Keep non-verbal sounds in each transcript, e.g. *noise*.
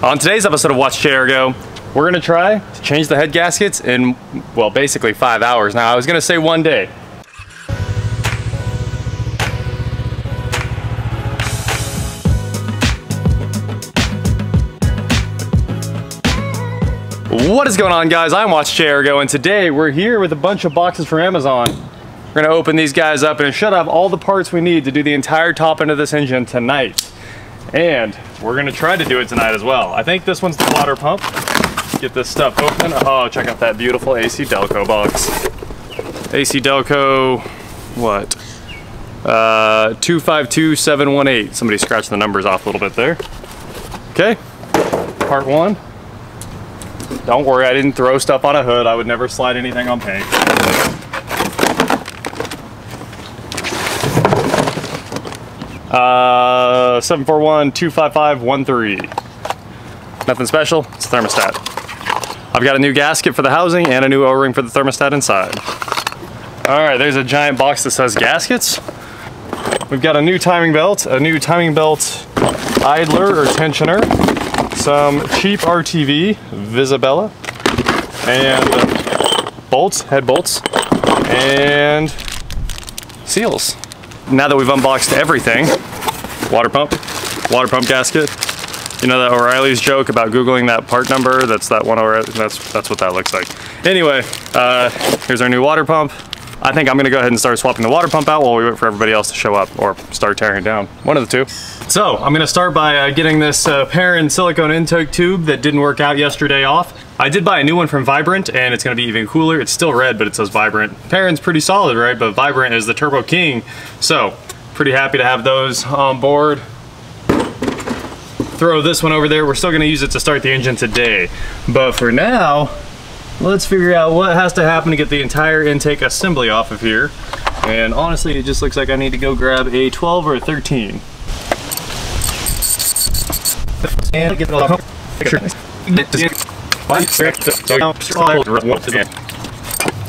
On today's episode of WatchJRGo, we're gonna try to change the head gaskets in, well, basically five hours. Now, I was gonna say one day. What is going on guys? I'm WatchJRGo and today we're here with a bunch of boxes from Amazon. We're gonna open these guys up and it should have all the parts we need to do the entire top end of this engine tonight. And we're gonna try to do it tonight as well. I think this one's the water pump. Get this stuff open. Oh, check out that beautiful AC Delco box. AC Delco, what? Uh, 252718. Somebody scratched the numbers off a little bit there. Okay, part one. Don't worry, I didn't throw stuff on a hood. I would never slide anything on paint. Uh, 741-25513. Nothing special, it's a thermostat. I've got a new gasket for the housing and a new O-ring for the thermostat inside. All right, there's a giant box that says gaskets. We've got a new timing belt, a new timing belt idler or tensioner, some cheap RTV, Visabella, and bolts, head bolts, and seals. Now that we've unboxed everything, water pump, water pump gasket, you know that O'Reilly's joke about Googling that part number? That's that one O'Reilly, that's, that's what that looks like. Anyway, uh, here's our new water pump. I think I'm gonna go ahead and start swapping the water pump out while we wait for everybody else to show up or start tearing it down. One of the two. So I'm gonna start by uh, getting this uh, Perrin silicone intake tube that didn't work out yesterday off. I did buy a new one from Vibrant and it's gonna be even cooler. It's still red, but it says Vibrant. Perrin's pretty solid, right? But Vibrant is the Turbo King. So pretty happy to have those on board. Throw this one over there. We're still gonna use it to start the engine today. But for now, let's figure out what has to happen to get the entire intake assembly off of here. And honestly, it just looks like I need to go grab a 12 or a 13. And get the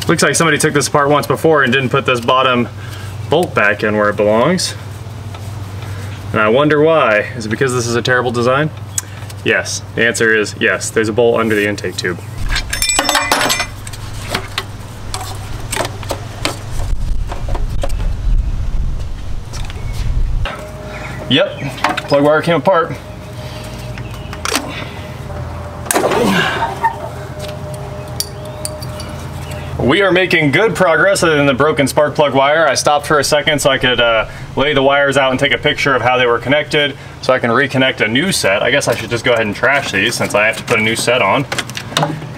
Looks like somebody took this apart once before and didn't put this bottom bolt back in where it belongs. And I wonder why. Is it because this is a terrible design? Yes. The answer is yes. There's a bolt under the intake tube. Yep, plug wire came apart. We are making good progress other than the broken spark plug wire. I stopped for a second so I could uh, lay the wires out and take a picture of how they were connected so I can reconnect a new set. I guess I should just go ahead and trash these since I have to put a new set on.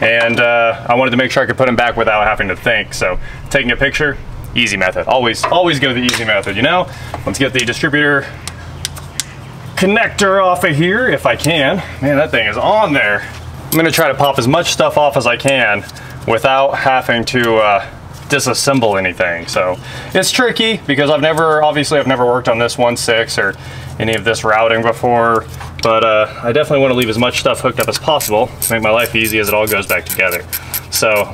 And uh, I wanted to make sure I could put them back without having to think. So taking a picture, easy method. Always, always go the easy method, you know? Let's get the distributor connector off of here if I can. Man, that thing is on there. I'm gonna try to pop as much stuff off as I can without having to uh, disassemble anything. So it's tricky because I've never, obviously I've never worked on this 1.6 or any of this routing before, but uh, I definitely want to leave as much stuff hooked up as possible to make my life easy as it all goes back together. So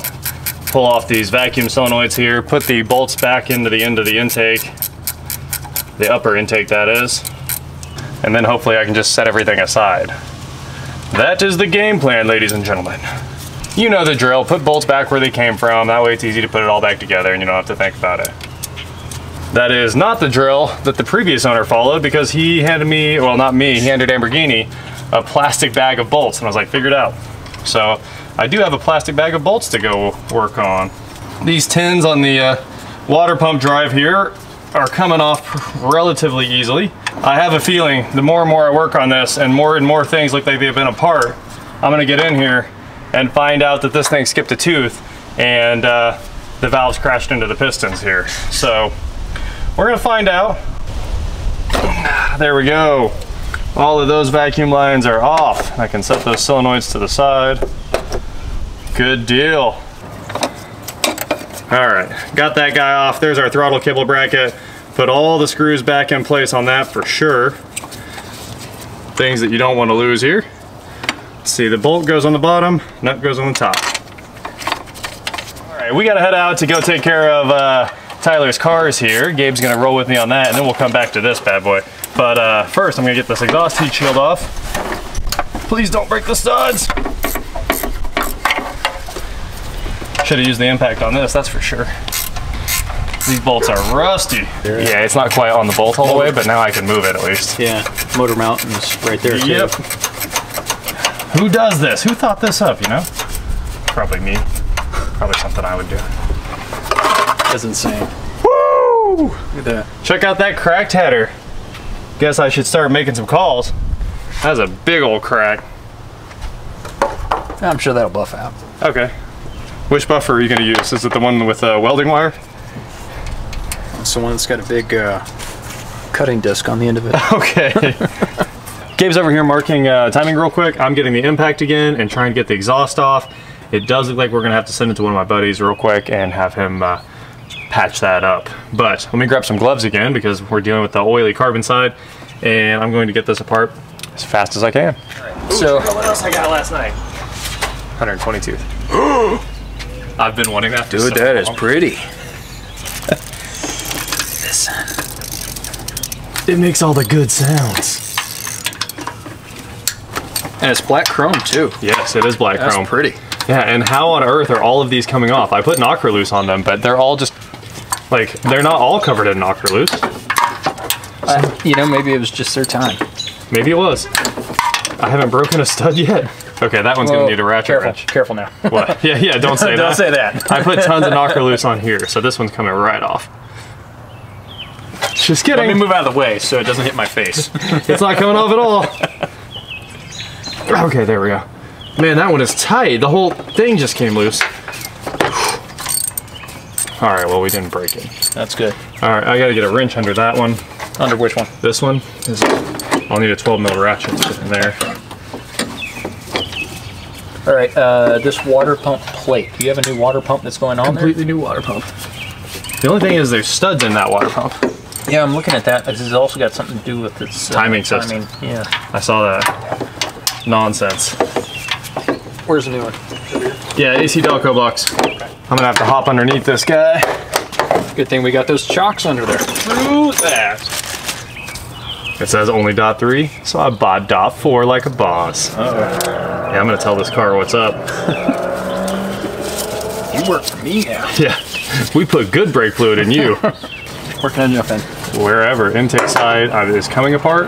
pull off these vacuum solenoids here, put the bolts back into the end of the intake, the upper intake that is, and then hopefully I can just set everything aside. That is the game plan, ladies and gentlemen. You know the drill, put bolts back where they came from, that way it's easy to put it all back together and you don't have to think about it. That is not the drill that the previous owner followed because he handed me, well not me, he handed Amberghini a plastic bag of bolts and I was like, figured out. So I do have a plastic bag of bolts to go work on. These tins on the uh, water pump drive here are coming off relatively easily. I have a feeling the more and more I work on this and more and more things look like they've been apart, I'm gonna get in here and find out that this thing skipped a tooth and uh, the valves crashed into the pistons here. So we're gonna find out. *sighs* There we go. All of those vacuum lines are off. I can set those solenoids to the side. Good deal. All right, got that guy off. There's our throttle cable bracket. Put all the screws back in place on that for sure. Things that you don't want to lose here. See, the bolt goes on the bottom, nut goes on the top. All right, we gotta head out to go take care of uh, Tyler's cars here. Gabe's gonna roll with me on that, and then we'll come back to this bad boy. But uh, first, I'm gonna get this exhaust heat shield off. Please don't break the studs. Should have used the impact on this, that's for sure. These bolts are rusty. Yeah, it's not quite on the bolt all the way, but now I can move it at least. Yeah, motor mount is right there too. Yep. Who does this? Who thought this up, you know? Probably me. Probably something I would do. That's insane. Woo! Look at that. Check out that cracked header. Guess I should start making some calls. That's a big old crack. I'm sure that'll buff out. Okay. Which buffer are you going to use? Is it the one with uh, welding wire? It's the one that's got a big uh, cutting disc on the end of it. *laughs* Okay. Gabe's over here marking uh, timing real quick. I'm getting the impact again and trying to get the exhaust off. It does look like we're gonna have to send it to one of my buddies real quick and have him uh, patch that up. But let me grab some gloves again because we're dealing with the oily carbon side and I'm going to get this apart as fast as I can. so what else I got last night? 122. *gasps* I've been wanting that. Dude, so that is long. pretty. It makes all the good sounds. And it's black chrome too. Yes, it is black That's chrome. pretty. Yeah, and how on earth are all of these coming off? I put Knock'er Loose on them, but they're all just like they're not all covered in Knock'er Loose. Uh, you know, maybe it was just their time. Maybe it was. I haven't broken a stud yet. Okay, that one's Whoa, gonna need a ratchet careful, wrench. Careful now. What? Yeah, yeah. Don't *laughs* say that. Don't say that. I put tons of Knock'er Loose on here, so this one's coming right off. Just kidding. Let me move out of the way so it doesn't hit my face. *laughs* It's not coming off at all. Okay, there we go. Man, that one is tight. The whole thing just came loose. *sighs* All right, well, we didn't break it. That's good. All right, I gotta get a wrench under that one. Under which one? This one is, I'll need a 12 mil ratchet to put in there. All right, uh, this water pump plate. Do you have a new water pump that's going on there? Completely new water pump. The only thing is there's studs in that water pump. There? Yeah, I'm looking at that. This has also got something to do with its uh, Timing system. Timing. Yeah. I saw that. Nonsense. Where's the new one? Yeah, AC Delco box. I'm gonna have to hop underneath this guy. Good thing we got those chocks under there. Through that. It says only dot three, so I bought dot four like a boss. Oh Yeah, I'm gonna tell this car what's up. *laughs* You work for me now. Yeah, we put good brake fluid in you. Where can I jump in? Wherever intake side uh, is coming apart,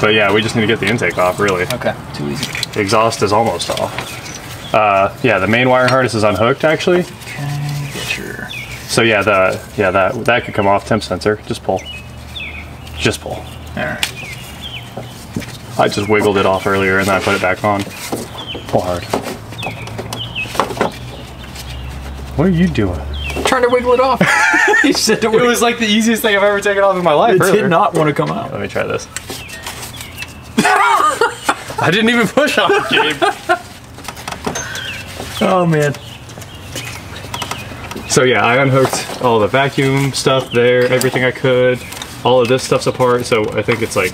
but yeah, we just need to get the intake off. Really, Okay, too easy. exhaust is almost off. Uh, yeah, the main wire harness is unhooked actually. Okay, get your. So yeah, the yeah that that could come off temp sensor. Just pull. Just pull. There. I just wiggled it off earlier and then I put it back on. Pull hard. What are you doing? Trying to wiggle it off. *laughs* he said It was like the easiest thing I've ever taken off in my life. It earlier. did not want to come out. Let me try this. *laughs* I didn't even push on it, Gabe. Oh man. So yeah, I unhooked all the vacuum stuff there, everything I could. All of this stuff's apart, so I think it's like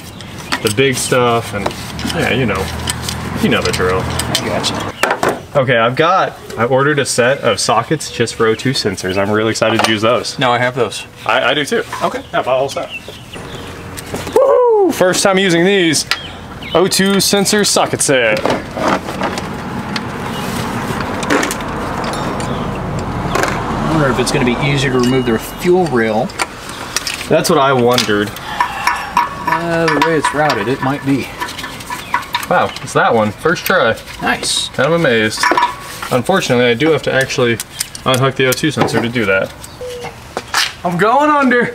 the big stuff and yeah, you know, you know the drill. I gotcha. Okay, I've got, I ordered a set of sockets just for O2 sensors. I'm really excited to use those. Now I have those. I, I do too. Okay. Yeah, buy a whole set. Woo! First time using these O2 sensor socket set. I wonder if it's going to be easier to remove the fuel rail. That's what I wondered. Uh, the way it's routed, it might be. Wow, it's that one. First try. Nice. I'm amazed. Unfortunately, I do have to actually unhook the O2 sensor to do that. I'm going under.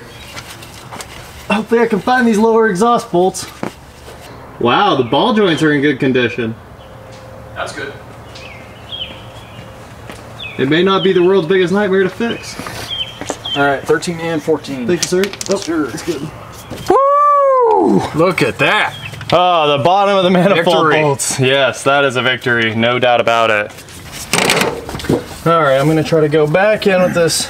Hopefully I can find these lower exhaust bolts. Wow, the ball joints are in good condition. That's good. It may not be the world's biggest nightmare to fix. All right, 13 and 14. Thank you, sir. Oh, Sure. That's good. Woo! Look at that. Oh, the bottom of the manifold Victory. bolts. Yes, that is a victory, no doubt about it. All right, I'm gonna try to go back in with this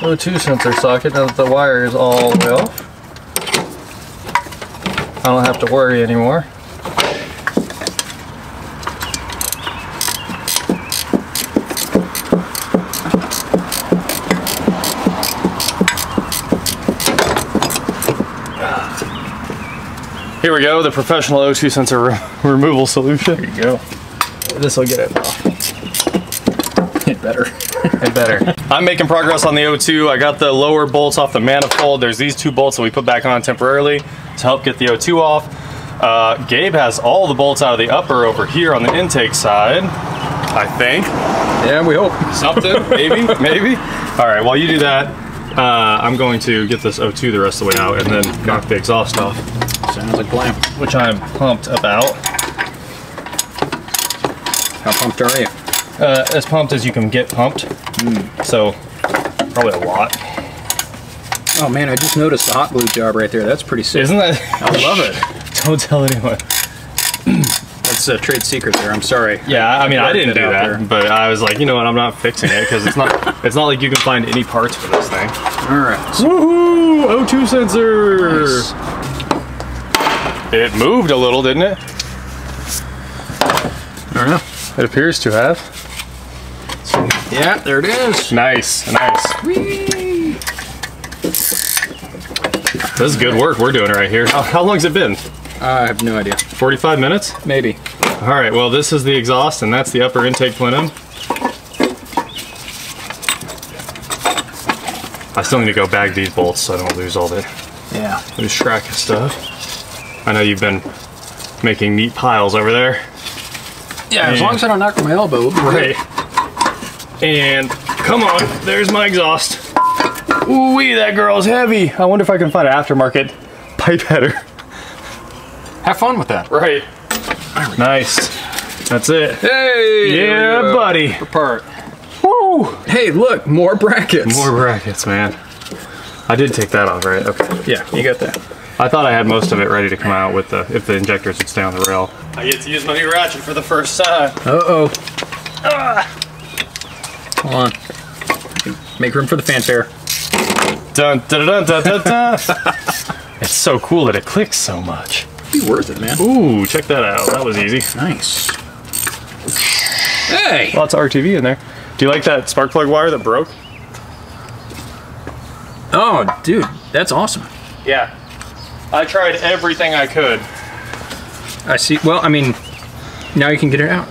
O2 sensor socket now that the wire is all the way off. I don't have to worry anymore. Here we go, the professional O2 sensor re- *laughs* removal solution. There you go. This will get it. off. It better. It better. I'm making progress on the O2. I got the lower bolts off the manifold. There's these two bolts that we put back on temporarily to help get the O2 off. Uh, Gabe has all the bolts out of the upper over here on the intake side. I think. Yeah, we hope. Something, maybe, maybe. *laughs* All right, while you do that, uh, I'm going to get this O2 the rest of the way out and then knock the exhaust off, Sounds like plan. which I'm pumped about. How pumped are you? Uh, as pumped as you can get pumped. So, probably a lot. Oh man, I just noticed the hot glue job right there. That's pretty sick. Isn't that? I love it. *laughs* Don't tell anyone. *clears throat* That's a trade secret there. I'm sorry. Yeah, I mean, I didn't do that, there. but I was like, you know what? I'm not fixing it because it's not. *laughs* It's not like you can find any parts for this thing. All right. Woohoo! O2 sensor. Nice. It moved a little, didn't it? I don't know. It appears to have. Yeah, there it is. Nice, nice. This is good work we're doing right here. How, how long's it been? Uh, I have no idea. 45 minutes? Maybe. All right, well, this is the exhaust, and that's the upper intake plenum. I still need to go bag these bolts so I don't lose all the Yeah. loose scrack and stuff. I know you've been making neat piles over there. Yeah, as long as I don't knock my elbow. we'll be good. Right. And come on, there's my exhaust. Ooh wee, that girl's heavy. I wonder if I can find an aftermarket pipe header. Have fun with that. Right. Nice. That's it. Hey. Yeah, buddy. Apart. Woo! Hey, look, more brackets. More brackets, man. I did take that off, right? Okay. Yeah, you got that. I thought I had most of it ready to come out with the if the injectors would stay on the rail. I get to use my new ratchet for the first time. Uh oh. Ah. Hold on. Make room for the fanfare. Dun dun dun dun dun dun. *laughs* it's so cool that it clicks so much. Be worth it, man. Ooh, check that out. That was easy. Nice. Hey. Lots of RTV in there. Do you like that spark plug wire that broke? Oh, dude, that's awesome. Yeah. I tried everything I could. I see. Well, I mean, now you can get it out.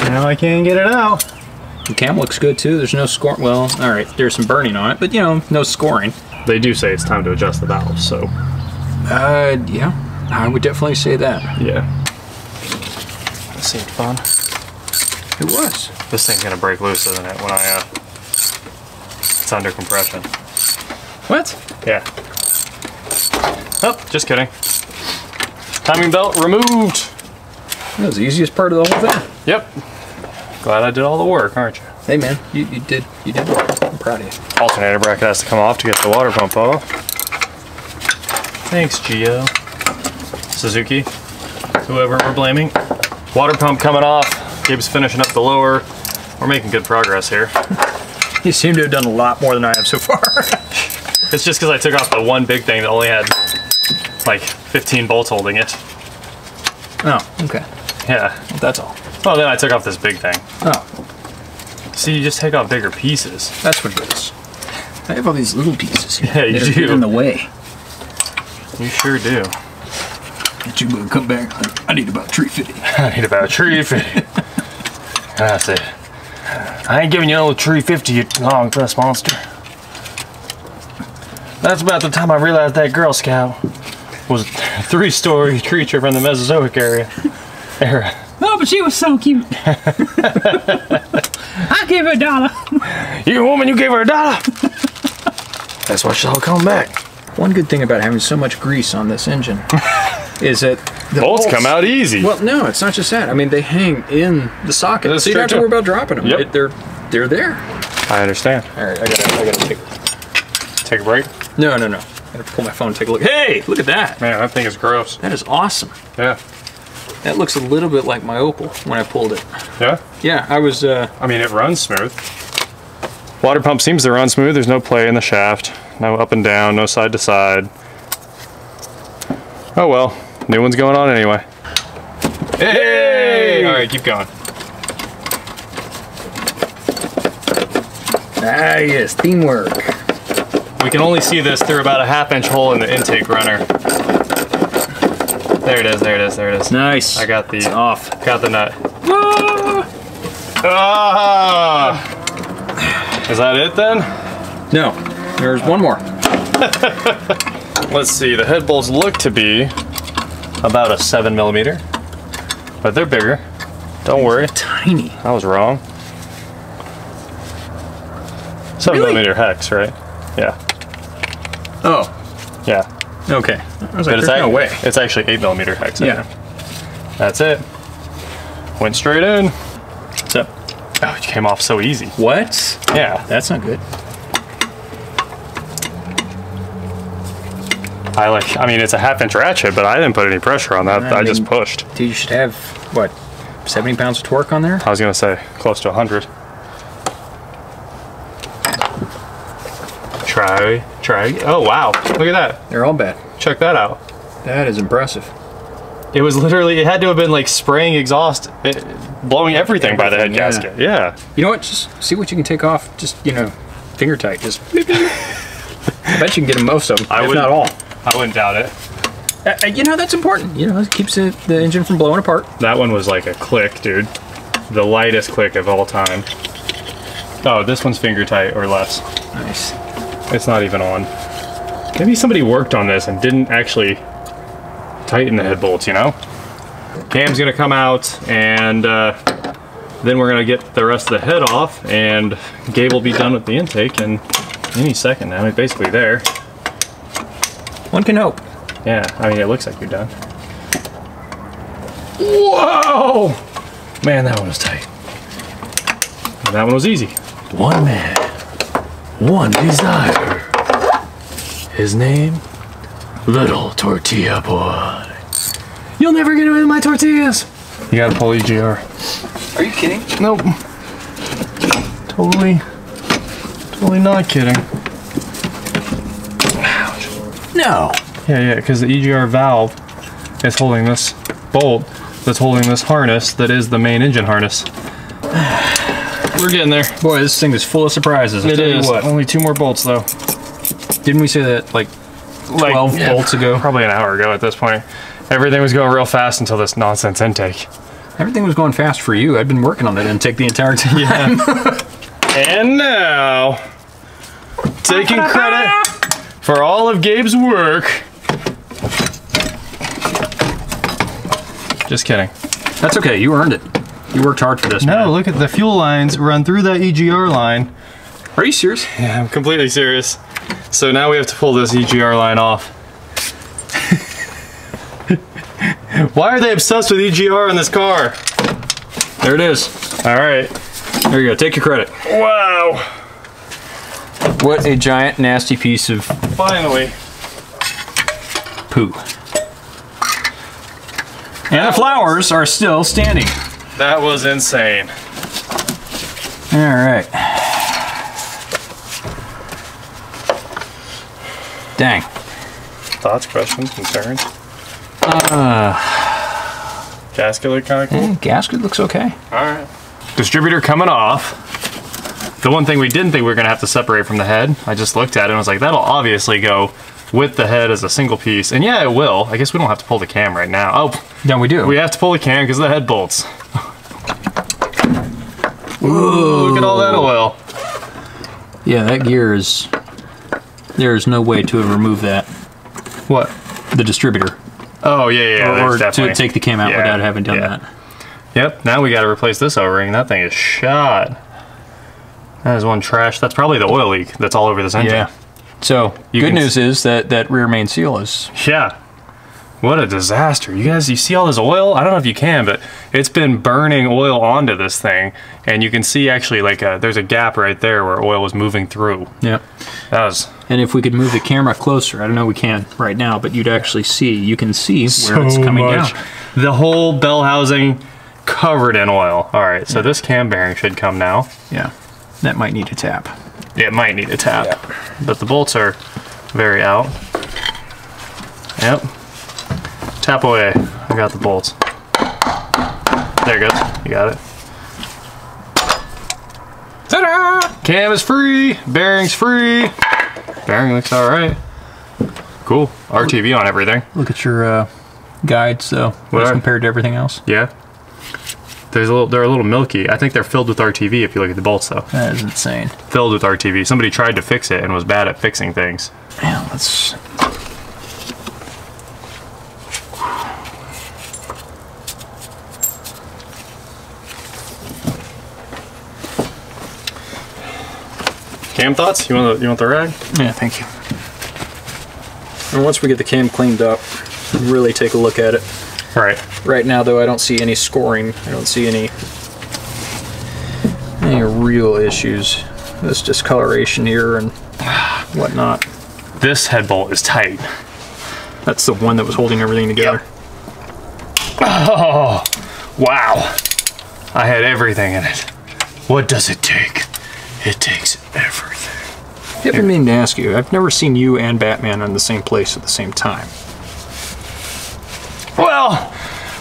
Now I can't get it out. The cam looks good too. There's no score. Well, all right. There's some burning on it, but you know, no scoring. They do say it's time to adjust the valve, so Uh, yeah. I would definitely say that. yeah. That seemed fun. It was. This thing's gonna break loose, isn't it? When I uh, it's under compression. What? Yeah. Oh, just kidding. Timing belt removed. That was the easiest part of the whole thing. Yep. Glad I did all the work, aren't you? Hey, man, you, you did you did well. I'm proud of you. Alternator bracket has to come off to get the water pump off. Thanks, Geo. Suzuki, whoever we're blaming. Water pump coming off. Gabe's finishing up the lower. We're making good progress here. *laughs* You seem to have done a lot more than I have so far. *laughs* It's just because I took off the one big thing that only had like 15 bolts holding it. oh, okay. Yeah. Well, that's all. Well, then I took off this big thing. Oh, See, you just take off bigger pieces. that's what it is. I have all these little pieces here. *laughs* Yeah, you do. in the way. You sure do. Get you to come back. I need about 350. *laughs* I need about a tree fifty. That's it. I ain't giving you no tree fifty, you long dress monster. That's about the time I realized that Girl Scout was a three-story creature from the Mesozoic area. Era. Oh, but she was so cute. *laughs* I gave her a dollar. You a woman, you gave her a dollar. That's why she'll come back. One good thing about having so much grease on this engine *laughs* is that the Bolts come out easy. Well, no, it's not just that. I mean, they hang in the socket, That's so you don't have to worry about dropping them. Yep. It- they're they're there. I understand. All right, I gotta I gotta take. Take a break. No, no, no. I gotta pull my phone. and Take a look. Hey, look at that. Man, that thing is gross. That is awesome. Yeah. That looks a little bit like my Opel when I pulled it. Yeah. Yeah, I was. uh I mean, it runs smooth. Water pump seems to run smooth. There's no play in the shaft. No up and down, no side to side. Oh well, new one's going on anyway. Hey! All right, keep going. Ah, yes, teamwork. We can only see this through about a half inch hole in the intake runner. There it is, there it is, there it is. Nice. I got the It's off. got the nut. Ah! Ah! Is that it then? No, there's one more. *laughs* Let's see, the head bolts look to be about a seven millimeter, but they're bigger. Don't worry, Tiny. I was wrong. Seven Really? millimeter hex, right? Yeah, Oh, yeah. okay. I was like, there's it's, no way. it's actually eight millimeter hex. Yeah. That's it. Went straight in. So, Oh, it came off so easy. what? Yeah. That's not good. I like, I mean, it's a half inch ratchet, but I didn't put any pressure on that. I I, just pushed. Dude, you should have, what, 70 pounds of torque on there? I was gonna say close to 100. Try, try. Oh wow, look at that. They're all bad. Check that out. That is impressive. It was literally, it had to have been like spraying exhaust, it, blowing everything, by the head yeah. gasket. Yeah. You know what? Just see what you can take off. Just, you know, finger tight. Just. *laughs* I bet you can get most of them, I if would- not all. I wouldn't doubt it. Uh, uh, you know, that's important. You know, it keeps it, the engine from blowing apart. That one was like a click, dude. The lightest click of all time. Oh, this one's finger tight or less. Nice. It's not even on. Maybe somebody worked on this and didn't actually tighten the head bolts, you know? Cam's gonna come out and uh, then we're gonna get the rest of the head off and Gabe will be done with the intake in any second now. He's basically there. One can hope. Yeah, I mean, it looks like you're done. Whoa! Man, that one was tight. And that one was easy. One man, one desire. His name, Little Tortilla Boy. You'll never get away with my tortillas. You gotta pull EGR. Are you kidding? Nope. Totally, totally not kidding. No. Yeah, yeah, because the EGR valve is holding this bolt that's holding this harness that is the main engine harness. *sighs* We're getting there. Boy, this thing is full of surprises. I'll It what. Only two more bolts though. Didn't we say that like Like 12 yeah, bolts ago? Probably an hour ago at this point. Everything was going real fast until this nonsense intake. Everything was going fast for you. I'd been working on that intake the entire time. Yeah. *laughs* And now, taking credit *laughs* for all of Gabe's work. Just kidding. That's okay. You earned it. You worked hard for this. No, man. look at the fuel lines run through that EGR line. Are you serious? Yeah, I'm completely serious. So now we have to pull this EGR line off. *laughs* Why are they obsessed with EGR in this car? There it is. All right. There you go. Take your credit. Wow. What a giant, nasty piece of Finally. poo. And the flowers are still standing. That was insane. All right. Dang. Thoughts, questions, concerns? Uh. Gasket look kind of cool. Eh, gasket looks okay. All right. Distributor coming off. The one thing we didn't think we were gonna have to separate from the head, I just looked at it and was like, that'll obviously go with the head as a single piece. And yeah, it will. I guess we don't have to pull the cam right now. Oh, No, we do. we have to pull the cam because of the head bolts. Ooh, look at all that oil. yeah, that gear is. There is no way to remove that. What? The distributor. Oh yeah, yeah. Yeah. Or there's to take the cam out Yeah, without having done yeah. that. Yep. Now we got to replace this O-ring. That thing is shot. That is one trash. That's probably the oil leak that's all over this engine. Yeah. So You good news is that that rear main seal is Yeah. What a disaster. You guys, you see all this oil? I don't know if you can, but it's been burning oil onto this thing. And you can see actually like a, there's a gap right there where oil was moving through. yeah. That was And if we could move the camera closer, I don't know we can right now, but you'd actually see you can see where it's coming down. The whole bell housing covered in oil. All right, so this cam bearing should come now. Yeah. That might need a tap. It might need a tap, but the bolts are very out. Yep. Tap away. I got the bolts. There it goes. You got it. Ta-da! Cam is free. Bearings free. Bearing looks all right. Cool. RTV on everything. Look at your uh, guides though, What as compared to everything else. Yeah. There's a little, they're a little milky. I think they're filled with RTV if you look at the bolts though. That is insane. Filled with RTV. Somebody tried to fix it and was bad at fixing things. Yeah, let's. Cam thoughts? You want the, you want the rag? Yeah, thank you. And once we get the cam cleaned up, really take a look at it. Right. Right now, though, I don't see any scoring. I don't see any any real issues. This discoloration here and whatnot. This head bolt is tight. That's the one that was holding everything together. Oh, wow. I had everything in it. What does it take? It takes everything. I've been meaning to ask you. I've never seen you and Batman in the same place at the same time. Well,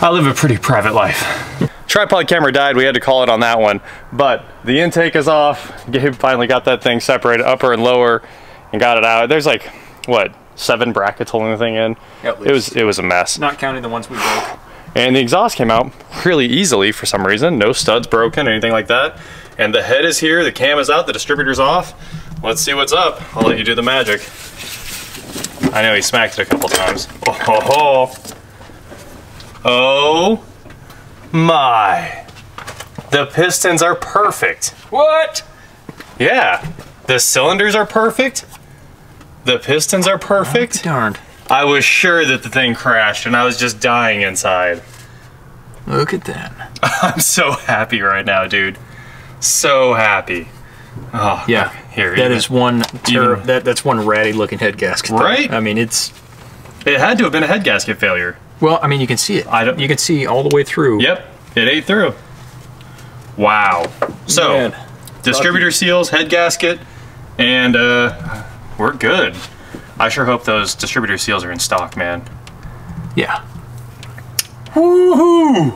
I live a pretty private life. Tripod camera died, we had to call it on that one. But the intake is off. Gabe finally got that thing separated, upper and lower, and got it out. There's like, what, seven brackets holding the thing in? At It was it was a mess. Not counting the ones we broke. And the exhaust came out really easily for some reason. No studs broken, anything like that. And the head is here, the cam is out, the distributor's off. Let's see what's up. I'll let you do the magic. I know he smacked it a couple times. *laughs* Oh, ho, ho. Oh my. The pistons are perfect. What? Yeah. The cylinders are perfect. The pistons are perfect. Oh, darned. I was sure that the thing crashed and I was just dying inside. Look at that. *laughs* I'm so happy right now, dude. So happy. Oh, Yeah. Here, That is one that that's one ratty looking head gasket. Right? I mean, it's It had to have been a head gasket failure. Well. I mean, you can see it. I don't- You can see all the way through. Yep, it ate through. Wow. So, Man. distributor seals, head gasket, and uh, we're good. I sure hope those distributor seals are in stock, man. Yeah. Woohoo!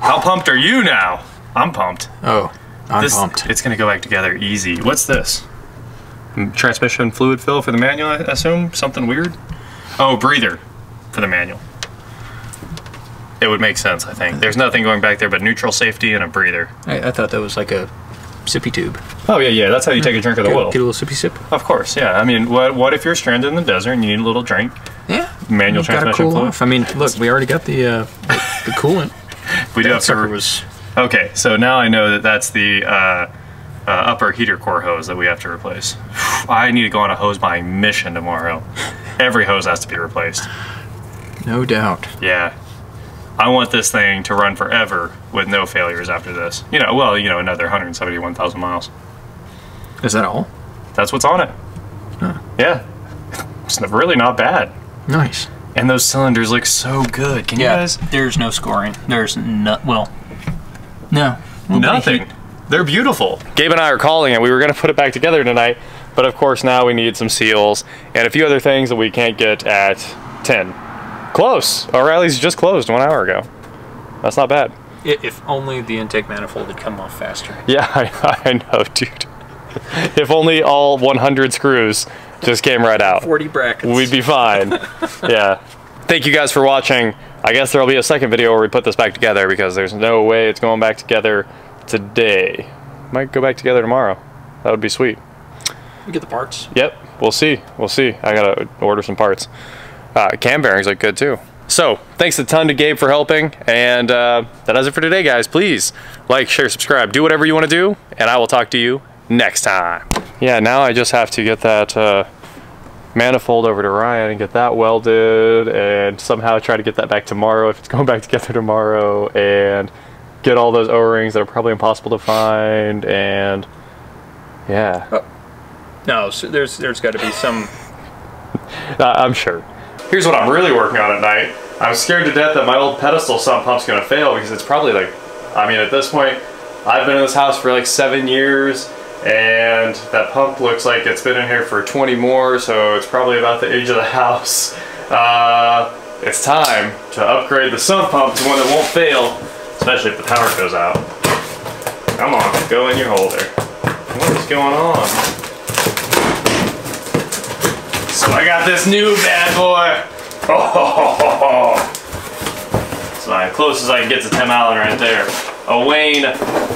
How pumped are you now? I'm pumped. Oh, I'm This, pumped. It's gonna go back together easy. What's this? Mm, Transmission fluid fill for the manual, I assume? Something weird? Oh, breather for the manual. It would make sense, I think. There's nothing going back there but neutral safety and a breather. I, I thought that was like a sippy tube. Oh yeah, yeah. That's how you take a drink of the Get, oil. get a little sippy sip. Of course, yeah. I mean, what what if you're stranded in the desert and you need a little drink? Yeah. Manual transmission cool fluid. off. I mean, look, we already got the uh, the, the coolant. *laughs* We do have to. was Okay, so now I know that that's the uh, uh, upper heater core hose that we have to replace. *sighs* I need to go on a hose buying mission tomorrow. Every hose has to be replaced. no doubt. Yeah. I want this thing to run forever with no failures after this. You know, well, you know, another 171,000 miles. Is that all? That's what's on it. Yeah. It's really not bad. Nice. And those cylinders look so good. Can you guys? There's no scoring. There's no. Well, no. Nothing. They're beautiful. Gabe and I are calling it. We were going to put it back together tonight, but of course now we need some seals and a few other things that we can't get at 10. Close. O'Reilly's just closed one hour ago. That's not bad. If only the intake manifold had come off faster. *laughs* Yeah, I, I know, dude. if only all 100 screws just came right out, 40 brackets. we'd be fine. *laughs* yeah. Thank you guys for watching. I guess there'll be a second video where we put this back together because there's no way it's going back together today. Might go back together tomorrow. That would be sweet. We get the parts. Yep, we'll see. We'll see. I gotta order some parts. Uh, cam bearings look good too. So, thanks a ton to Gabe for helping, and uh, that does it for today, guys. Please like, share, subscribe, do whatever you want to do, and I will talk to you next time. Yeah, now I just have to get that uh, manifold over to Ryan and get that welded, and somehow try to get that back tomorrow if it's going back *laughs* together tomorrow, and get all those O-rings that are probably impossible to find, and yeah. No, so there's there's got to be some. *laughs* Uh, I'm sure. Here's what I'm really working on at night. I'm scared to death that my old pedestal sump pump's gonna fail because it's probably like, I mean, at this point, I've been in this house for like seven years, and that pump looks like it's been in here for 20 more, so it's probably about the age of the house. *laughs* Uh, it's time to upgrade the sump pump to one that won't fail, especially if the power goes out. Come on, go in your hole there. What is going on? So I got this new bad boy Oh, it's as close as I can get to Tim Allen right there. A Wayne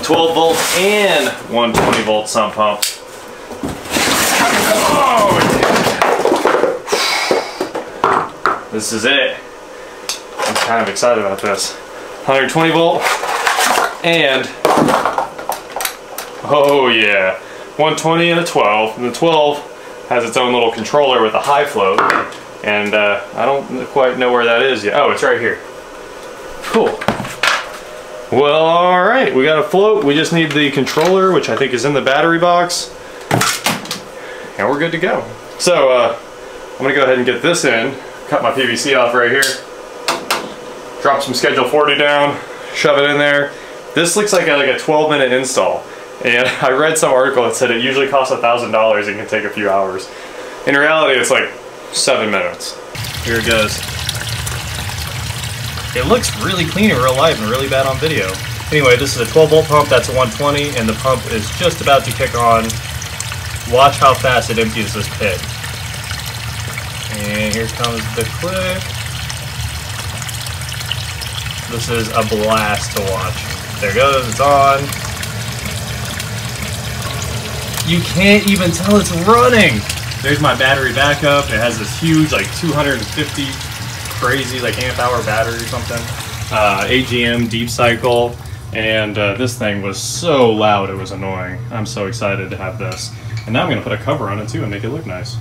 12 volt and 120 volt sump pump. Oh, this is it. I'm kind of excited about this. 120 volt and oh yeah, 120 and a 12. And the 12 has its own little controller with a high float. And uh, I don't quite know where that is yet. Oh, it's right here. Cool. Well, all right, we got a float. We just need the controller, which I think is in the battery box. And we're good to go. So uh, I'm gonna go ahead and get this in, cut my PVC off right here, drop some Schedule 40 down, shove it in there. This looks like a, like a 12 minute install. And I read some article that said it usually costs a $1,000 and can take a few hours. In reality, it's like seven minutes. Here it goes. It looks really clean in real life and really bad on video. Anyway, this is a 12 volt pump, that's a 120, and the pump is just about to kick on. Watch how fast it empties this pit. And here comes the click. This is a blast to watch. There it goes, it's on. You can't even tell it's running! There's my battery backup. It has this huge, like 250 crazy, like amp hour battery or something. Uh, AGM deep cycle. And uh, this thing was so loud it was annoying. I'm so excited to have this. And now I'm to put a cover on it too and make it look nice.